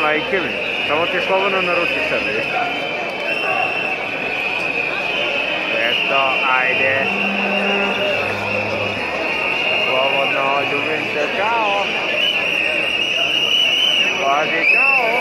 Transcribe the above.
Michael, samo ti slobodno naruči sebi. Eto, ajde. Slobodno, ljubim se, čao. Pazi, čao.